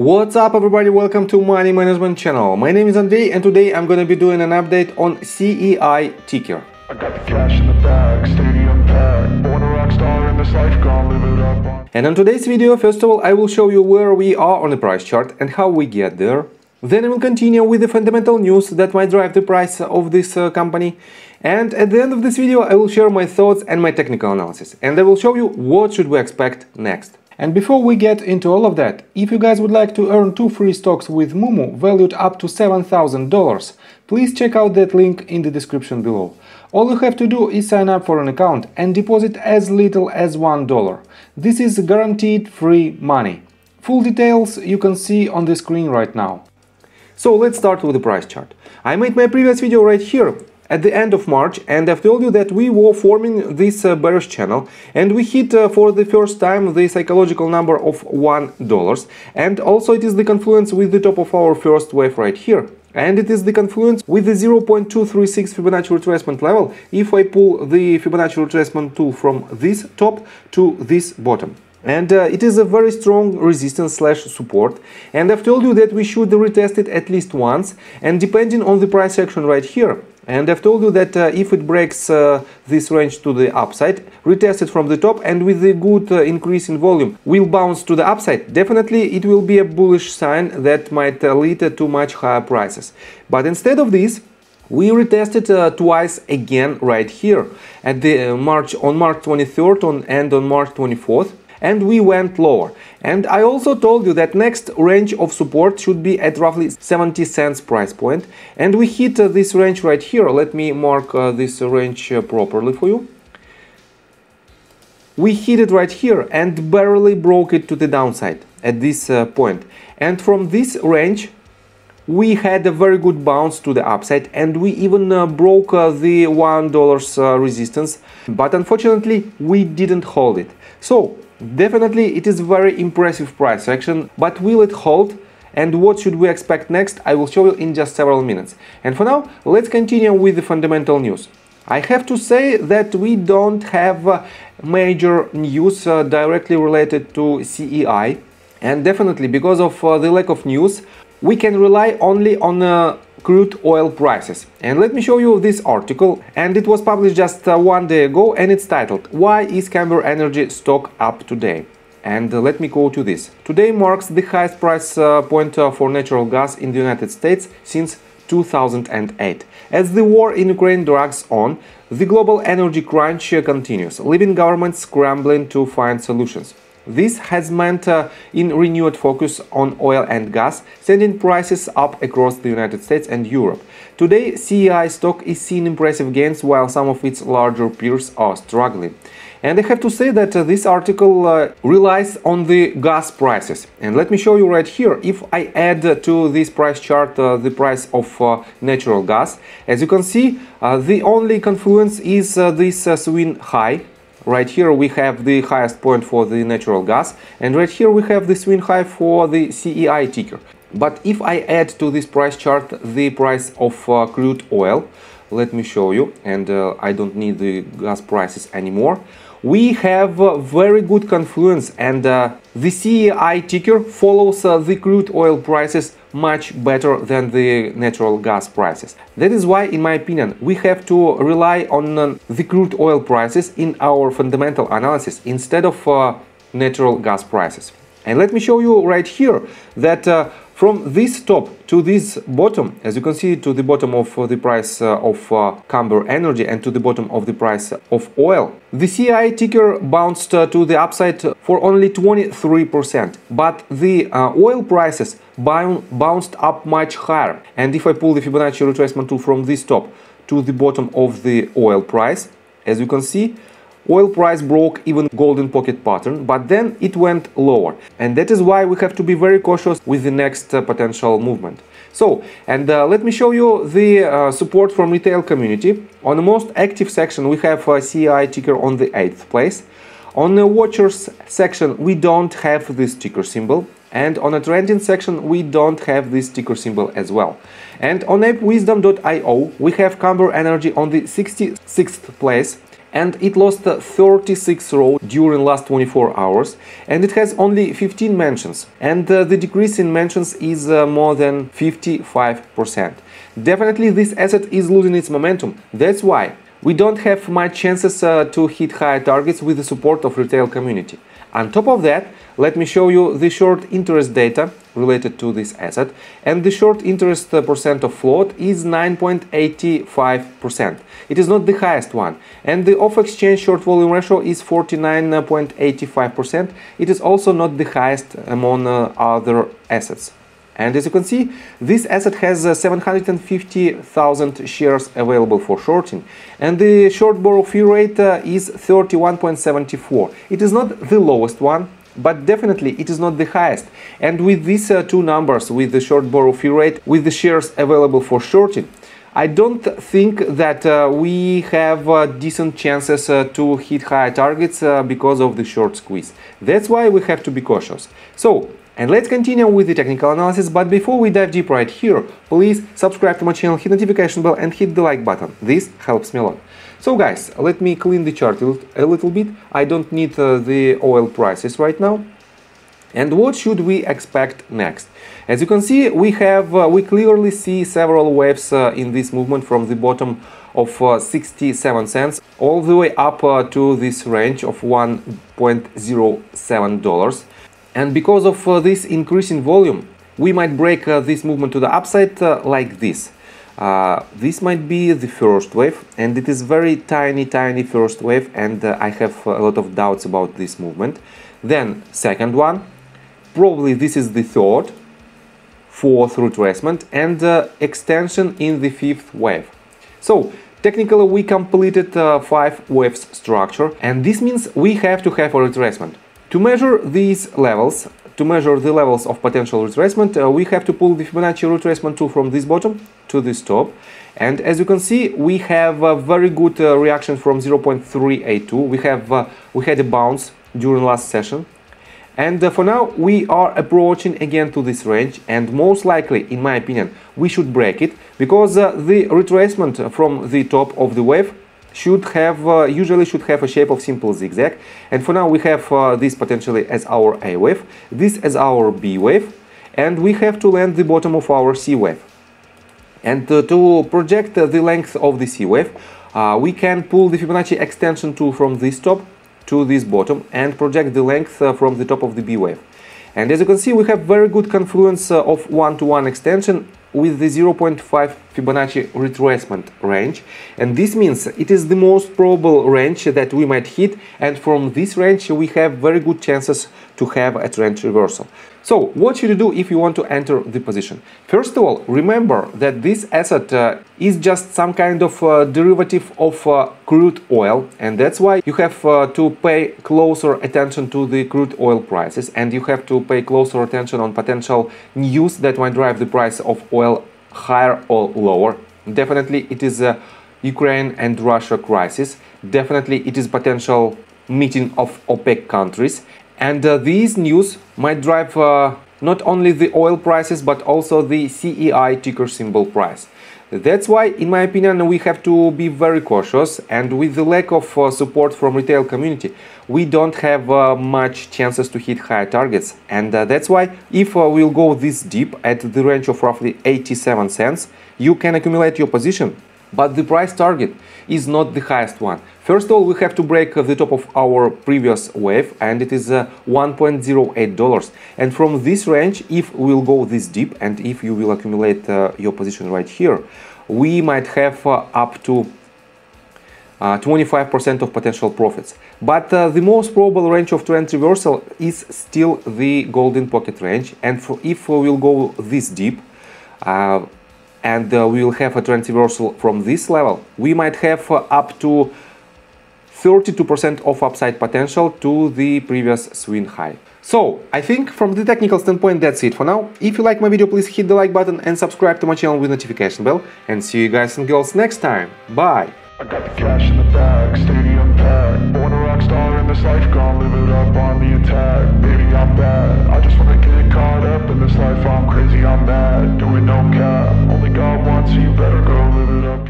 What's up everybody, welcome to Money Management channel. My name is Andrei and today I'm gonna be doing an update on CEI ticker. I got the cash in bag, stadium packed. Born a rock star in this life, gonna live it up. on- And on today's video, first of all, I will show you where we are on the price chart and how we get there. Then I will continue with the fundamental news that might drive the price of this uh, company. And at the end of this video, I will share my thoughts and my technical analysis. And I will show you what should we expect next. And before we get into all of that, if you guys would like to earn two free stocks with Moomoo valued up to $7,000, please check out that link in the description below. All you have to do is sign up for an account and deposit as little as $1. This is guaranteed free money. Full details you can see on the screen right now. So let's start with the price chart. I made my previous video right here at the end of March and I've told you that we were forming this uh, bearish channel and we hit uh, for the first time the psychological number of $1 and also it is the confluence with the top of our first wave right here. And it is the confluence with the 0.236 Fibonacci retracement level. If I pull the Fibonacci retracement tool from this top to this bottom. And uh, it is a very strong resistance slash support. And I've told you that we should retest it at least once. And depending on the price action right here and I've told you that uh, if it breaks uh, this range to the upside, retest it from the top and with a good uh, increase in volume will bounce to the upside, definitely it will be a bullish sign that might uh, lead to much higher prices. But instead of this, we retested uh, twice again right here at the uh, March on March 23rd on, and on March 24th and we went lower. And I also told you that next range of support should be at roughly 70 cents price point. and we hit uh, this range right here. Let me mark uh, this range uh, properly for you. We hit it right here and barely broke it to the downside at this uh, point. And from this range we had a very good bounce to the upside and we even uh, broke uh, the one dollars uh, resistance but unfortunately we didn't hold it. So definitely it is very impressive price action but will it hold? And what should we expect next? I will show you in just several minutes. And for now let's continue with the fundamental news. I have to say that we don't have uh, major news uh, directly related to CEI and definitely because of uh, the lack of news we can rely only on uh, crude oil prices. And let me show you this article and it was published just uh, one day ago and it's titled Why is Camber Energy stock up today? And uh, let me go to this. Today marks the highest price uh, point uh, for natural gas in the United States since 2008. As the war in Ukraine drags on, the global energy crunch continues, leaving governments scrambling to find solutions. This has meant uh, in renewed focus on oil and gas, sending prices up across the United States and Europe. Today, CEI stock is seeing impressive gains while some of its larger peers are struggling. And I have to say that uh, this article uh, relies on the gas prices. And let me show you right here. If I add uh, to this price chart uh, the price of uh, natural gas, as you can see, uh, the only confluence is this swing high Right here we have the highest point for the natural gas and right here we have the swing high for the CEI ticker. But if I add to this price chart the price of uh, crude oil, let me show you and uh, I don't need the gas prices anymore. We have a very good confluence and uh, the CEI ticker follows uh, the crude oil prices much better than the natural gas prices. That is why, in my opinion, we have to rely on uh, the crude oil prices in our fundamental analysis instead of uh, natural gas prices. And let me show you right here that uh, from this top to this bottom, as you can see to the bottom of uh, the price uh, of uh, Camber Energy and to the bottom of the price of oil, the CEI ticker bounced to the upside for only 23%, but the oil prices bounced up much higher. And if I pull the Fibonacci retracement tool from this top to the bottom of the oil price, as you can see, oil price broke even golden pocket pattern but then it went lower. And that is why we have to be very cautious with the next uh, potential movement. So and uh, let me show you the uh, support from retail community. On the most active section we have uh, CEI ticker on the eighth place. On the watchers section we don't have this ticker symbol. And on a trending section we don't have this ticker symbol as well. And on apewisdom.io we have Camber Energy on the 66th place and it lost 36 rows during last 24 hours and it has only 15 mentions and uh, the decrease in mentions is uh, more than 55%. Definitely this asset is losing its momentum. That's why we don't have much chances uh, to hit higher targets with the support of retail community. On top of that, let me show you the short interest data related to this asset and the short interest percent of float is 9.85%. It is not the highest one and the off-exchange short volume ratio is 49.85%. It is also not the highest among uh, other assets. And as you can see, this asset has uh, 750,000 shares available for shorting. And the short borrow fee rate uh, is 31.74. It is not the lowest one, but definitely it is not the highest. And with these uh, two numbers, with the short borrow fee rate, with the shares available for shorting, I don't think that uh, we have uh, decent chances to hit higher targets because of the short squeeze. That's why we have to be cautious. So and let's continue with the technical analysis, but before we dive deep right here, please subscribe to my channel, hit notification bell and hit the like button. This helps me a lot. So guys, let me clean the chart a little bit. I don't need uh, the oil prices right now. And what should we expect next? As you can see, we have uh, we clearly see several waves uh, in this movement from the bottom of uh, 67 cents all the way up uh, to this range of 1.07 dollars. And because of uh, this increase in volume, we might break uh, this movement to the upside uh, like this. Uh, this might be the first wave and it is very tiny tiny first wave and uh, I have a lot of doubts about this movement. Then second one, probably this is the third, fourth retracement and uh, extension in the fifth wave. So technically we completed five waves structure and this means we have to have a retracement. To measure these levels, to measure the levels of potential retracement, uh, we have to pull the Fibonacci retracement tool from this bottom to this top. And as you can see, we have a very good uh, reaction from 0.382. We have uh, we had a bounce during last session. And uh, for now, we are approaching again to this range and most likely, in my opinion, we should break it because uh, the retracement from the top of the wave should have uh, usually should have a shape of simple zigzag. And for now we have uh, this potentially as our A wave this as our B wave and we have to land the bottom of our C wave. And uh, to project the length of the C wave uh, we can pull the Fibonacci extension tool from this top to this bottom and project the length uh, from the top of the B wave. And as you can see we have very good confluence uh, of one-to-one -one extension with the 0.5 Fibonacci retracement range and this means it is the most probable range that we might hit and from this range we have very good chances to have a trend reversal. So what should you do if you want to enter the position? First of all, remember that this asset uh, is just some kind of uh, derivative of uh, crude oil and that's why you have uh, to pay closer attention to the crude oil prices and you have to pay closer attention on potential news that might drive the price of oil higher or lower. Definitely it is a Ukraine and Russia crisis. Definitely it is potential meeting of OPEC countries and uh, these news might drive uh, not only the oil prices but also the CEI ticker symbol price. That's why, in my opinion, we have to be very cautious and with the lack of uh, support from retail community, we don't have uh, much chances to hit higher targets. And uh, that's why if uh, we'll go this deep at the range of roughly 87 cents, you can accumulate your position but the price target is not the highest one. First of all, we have to break the top of our previous wave and it is uh, $1.08. And from this range, if we'll go this deep and if you will accumulate uh, your position right here, we might have uh, up to 25% uh, of potential profits. But uh, the most probable range of trend reversal is still the golden pocket range. And for, if we will go this deep, uh, and uh, we will have a trend reversal from this level, we might have uh, up to 32% of upside potential to the previous swing high. So, I think from the technical standpoint that's it for now. If you like my video, please hit the like button and subscribe to my channel with notification bell. And see you guys and girls next time. Bye! I got the cash in the bag, stadium packed Born a rock star in this life, live it up on the attack Baby, I'm bad, I just wanna get caught up in this life I'm crazy, I'm mad, doing no cap. Only God wants, you better go live it up